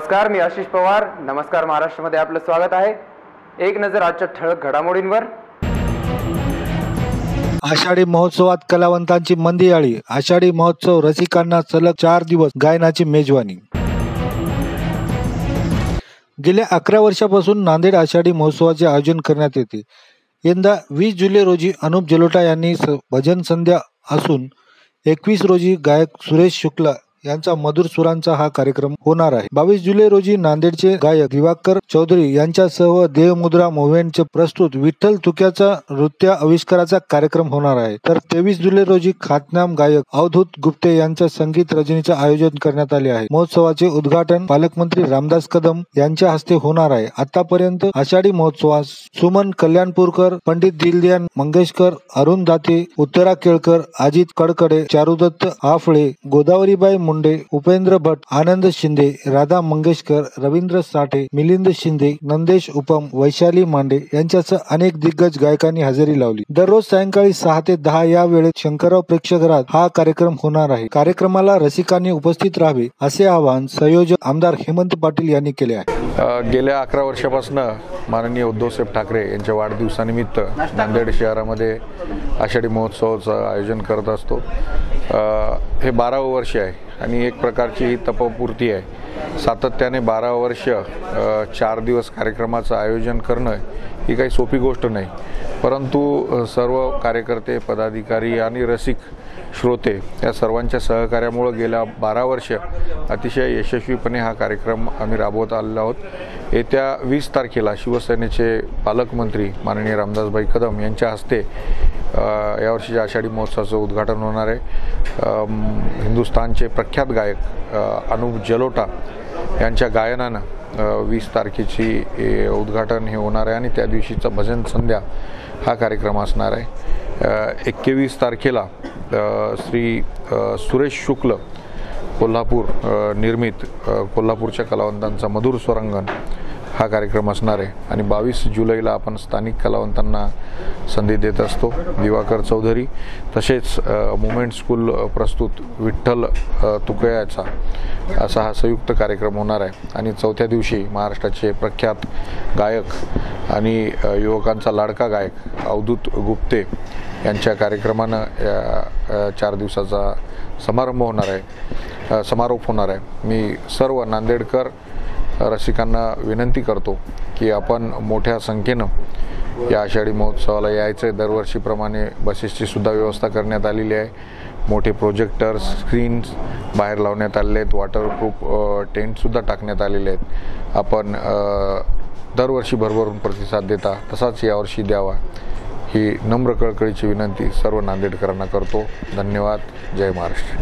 नमस्कार मी आशिष पवार. नमस्कार महाराष्ट्रामध्ये आपलं स्वागत आहे. एक नजर आजच्या ठळक घडामोडींवर. आषाढी महोत्सवात कलावंतांची मंदी आळी आषाढी महोत्सव रसिकांना सलग चार दिवस गायनाची मेजवानी. गेल्या अकरा वर्षापासून नांदेड आषाढी महोत्सवाचे आयोजन करण्यात येते. यंदा वीस जुलै रोजी अनुप जलोटा यांनी स- भजन संध्या असून एकवीस रोजी गायक सुरेश शुक्ला यांचा मधुर सुरांचा हा कार्यक्रम होणार आहे. बावीस जुलै रोजी नांदेडचे गायक दिवाकर चौधरी यांच्यासह देवमुद्रा मोव्यांचे प्रस्तुत विठ्ठल तुक्याचा नृत्य आविष्काराचा कार्यक्रम होणार आहे. तर तेवीस जुलै रोजी खातनाम गायक अवधूत गुप्ते यांच्या संगीत रजनीचे आयोजन करण्यात आले आहे. महोत्सवाचे उद्घाटन पालकमंत्री रामदास कदम यांच्या हस्ते होणार आहे. आतापर्यंत आषाढी महोत्सवास सुमन कल्याणपूरकर पंडित दिलदयान मंगेशकर अरुण दाते उत्तरा केळकर अजित कडकडे चारुदत्त आफळे गोदावरीबाई मुंडे उपेंद्र भट आनंद शिंदे राधा मंगेशकर रवींद्र साठे मिलिंद शिंदे नंदेश उपम वैशाली मांडे यांच्यासह अनेक दिग्गज गायकांनी हजेरी लावली. दररोज सायंकाळी सहा ते दहा या वेळेत शंकरराव प्रेक्षकरात हा कार्यक्रम होणार आहे. कार्यक्रमाला रसिकांनी उपस्थित राहावे असे आवाहन संयोजक आमदार हेमंत पाटील यांनी केले आहे. गेल्या अकरा वर्षापासून माननीय उद्धवसाहेब ठाकरे यांच्या वाढदिवसानिमित्त नांदेड शहरामध्ये आषाढी महोत्सवाचं आयोजन करत असतो. हे बारावं वर्ष आहे आणि एक प्रकारची ही तपपूर्ती आहे. सातत्याने बारा वर्ष चार दिवस कार्यक्रमाचं आयोजन करणं ही काही सोपी गोष्ट नाही. परंतु सर्व कार्यकर्ते पदाधिकारी आणि रसिक श्रोते या सर्वांच्या सहकार्यामुळं गेल्या बारा वर्ष अतिशय यशस्वीपणे हा कार्यक्रम आम्ही राबवत आलेलो आहोत. येत्या वीस तारखेला शिवसेनेचे पालकमंत्री माननीय रामदासभाई कदम यांच्या हस्ते यावर्षीच्या आषाढी महोत्सवाचं उद्घाटन होणार आहे. हिंदुस्थानचे प्रख्यात गायक अनुप जलोटा यांच्या गायनानं वीस तारखेची उद्घाटन हे होणार आहे आणि त्या दिवशीचा भजन संध्या हा कार्यक्रम असणार आहे. एक्केवीस तारखेला श्री सुरेश शुक्ल कोल्हापूर निर्मित कोल्हापूरच्या कलावंतांचा मधुर स्वरांगण हा कार्यक्रम असणार आहे. आणि बावीस जुलैला आपण स्थानिक कलावंतांना संधी देत असतो. दिवाकर चौधरी तसेच मुमेंट स्कूल प्रस्तुत विठ्ठल तुकयाचा असा हा संयुक्त कार्यक्रम होणार आहे. आणि चौथ्या दिवशी महाराष्ट्राचे प्रख्यात गायक आणि युवकांचा लाडका गायक अवधूत गुप्ते यांच्या कार्यक्रमानं या चार दिवसाचा समारंभ होणार आहे. समारोप होणार आहे. मी सर्व नांदेडकर रसिकांना विनंती करतो की आपण मोठ्या संख्येनं या आषाढी महोत्सवाला यायचं आहे दरवर्षीप्रमाणे बसेसची सुद्धा व्यवस्था करण्यात आलेली आहे. मोठे प्रोजेक्टर्स स्क्रीन्स बाहेर लावण्यात आलेले आहेत. वॉटरप्रूफ टेंटसुद्धा टाकण्यात आलेले आहेत. आपण दरवर्षी भरभरून प्रतिसाद देता तसाच यावर्षी द्यावा. ही नम्र कळकळीची विनंती सर्व नांदेडकरांना करतो. धन्यवाद. जय महाराष्ट्र.